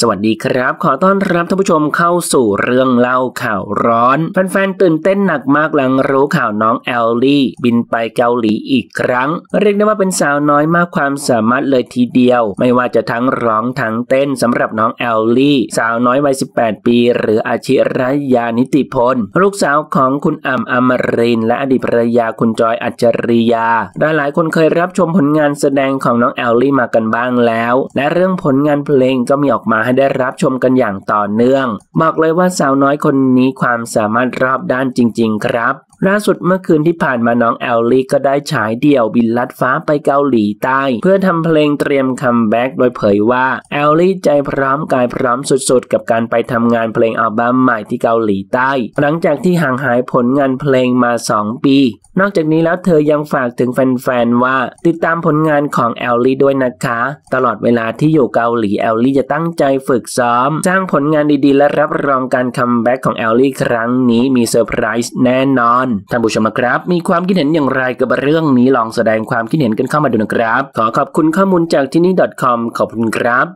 สวัสดีครับ ขอต้อนรับท่านผู้ชมเข้าสู่เรื่องเล่าข่าวร้อน แฟนๆตื่นเต้นหนักมากหลังรู้ข่าวน้องแอลลี่ บินไปเกาหลีอีกครั้ง เรียกได้ว่าเป็นสาวน้อยมากความสามารถเลยทีเดียว ไม่ว่าจะทั้งร้องทั้งเต้นสำหรับน้องแอลลี่ สาวน้อยวัย 18 ปี หรืออชิรญานิติพน ลูกสาวของคุณอ่ำอมริน และอดีตภรรยาคุณจอยอัจฉริยาหลายๆคนเคยรับชมผลงานแสดงของน้องแอลลี่มากันบ้างแล้ว และเรื่องผลงานเพลงก็มีออกมาให้ได้รับชมกันอย่างต่อเนื่อง บอกเลยว่าสาวน้อยคนนี้ความสามารถรอบด้านจริง ๆ ครับ ล่าสุดเมื่อคืนที่ผ่านมาน้องแอลลี่ก็ได้ฉายเดี่ยวบินลัดฟ้าไปเกาหลีใต้ เพื่อทำเพลงเตรียมคัมแบ็กโดยเผยว่าแอลลี่ใจพร้อมกายพร้อมสุดๆ กับการไปทำงานเพลงอัลบั้มใหม่ที่เกาหลีใต้ หลังจากที่ห่างหายผลงานเพลงมา 2 ปี นอกจากนี้แล้วเธอยังฝากถึงแฟนๆ ว่า ติดตามผลงานของแอลลี่ด้วยนะคะ ตลอดเวลาที่อยู่เกาหลีแอลลี่จะตั้งใจฝึกซ้อม สร้างผลงานดีๆ และรับรองการคัมแบ็กของแอลลี่ครั้งนี้มีเซอร์ไพรส์แน่นอนท่านผู้ชมครับ มีความคิดเห็นอย่างไรกับเรื่องนี้ลองแสดงความคิดเห็นกันเข้ามาดูนะครับ ขอขอบคุณข้อมูลจากที่นี่ .com ขอบคุณครับ